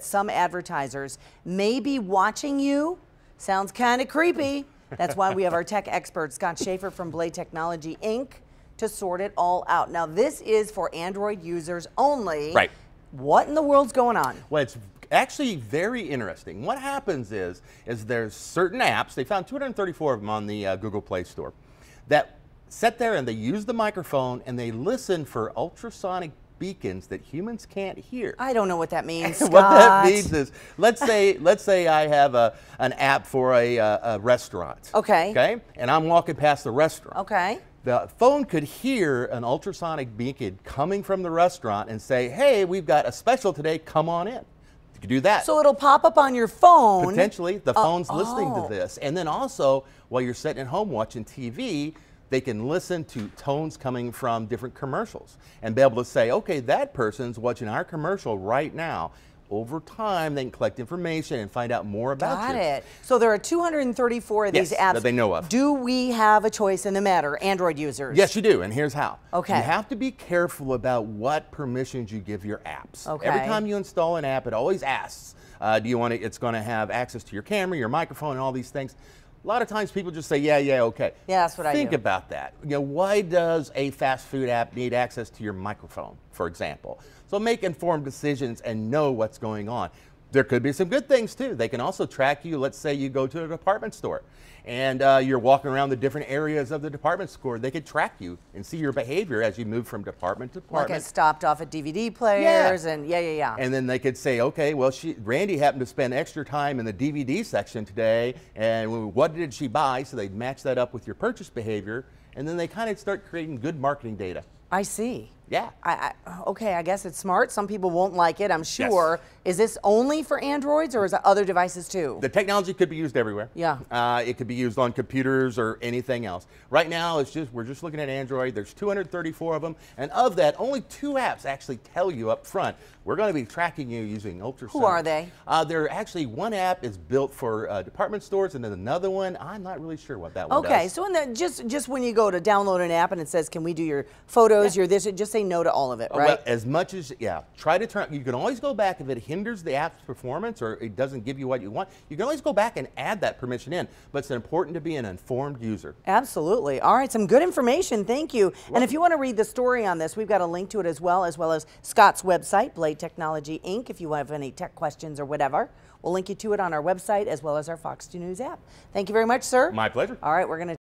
Some advertisers may be watching you. Sounds kind of creepy. That's why we have our tech expert, Scott Schaefer from Blade Technology Inc., to sort it all out. Now, this is for Android users only. Right. What in the world's going on? Well, it's actually very interesting. What happens is, is there's certain apps, they found 234 of them on the uh, Google Play Store, that sit there and they use the microphone and they listen for ultrasonic beacons that humans can't hear. I don't know what that means. what that means is, let's say, let's say I have a, an app for a, a, a restaurant. Okay. Okay. And I'm walking past the restaurant. Okay. The phone could hear an ultrasonic beacon coming from the restaurant and say, "Hey, we've got a special today. Come on in." You could do that. So it'll pop up on your phone. Potentially, the Uh, phone's listening oh. to this, and then also while you're sitting at home watching TV, they can listen to tones coming from different commercials and be able to say, okay, that person's watching our commercial right now. Over time, they can collect information and find out more about Got you. it. So there are 234 of Yes, these apps that they know of. Do we have a choice in the matter, Android users? Yes, you do, and here's how. Okay. You have to be careful about what permissions you give your apps. Okay. Every time you install an app, it always asks, uh, do you want to, it's going to have access to your camera, your microphone, and all these things. A lot of times people just say, yeah, yeah, okay. Yeah, that's what I Think about that. You know, why does a fast food app need access to your microphone, for example? So make informed decisions and know what's going on. There could be some good things too. They can also track you. Let's say you go to a department store and uh, you're walking around the different areas of the department store. They could track you and see your behavior as you move from department to department. Like. I stopped off at DVD players and yeah, yeah, yeah. And then they could say, okay, well, she, Randi happened to spend extra time in the DVD section today, and what did she buy? So they'd match that up with your purchase behavior, and then they kind of start creating good marketing data. I see. Yeah. I, I, okay, I guess it's smart. Some people won't like it, I'm sure. Yes. Is this only for Androids or is it other devices too? The technology could be used everywhere. Yeah. Uh, it could be used on computers or anything else. Right now, it's just we're just looking at Android. There's 234 of them, and of that, only two apps actually tell you up front we're going to be tracking you using ultrasound. Who are they? Uh, they're actually one app is built for uh, department stores, and then another one I'm not really sure what that one does. Okay, so in the, just just when you go to download an app and it says, "Can we do your photos, your this?" Just say no to all of it, Oh, right? Well, as much as yeah, try to turn. You can always go back if it hinders the app's performance or it doesn't give you what you want. You can always go back and add that permission in. But it's important to be an informed user. Absolutely. All right, some good information. Thank you. And if you want to read the story on this, we've got a link to it as well, as well as Scott's website, Blade Technology Inc. If you have any tech questions or whatever, we'll link you to it on our website as well as our Fox 2 News app. Thank you very much, sir. My pleasure. All right, we're going to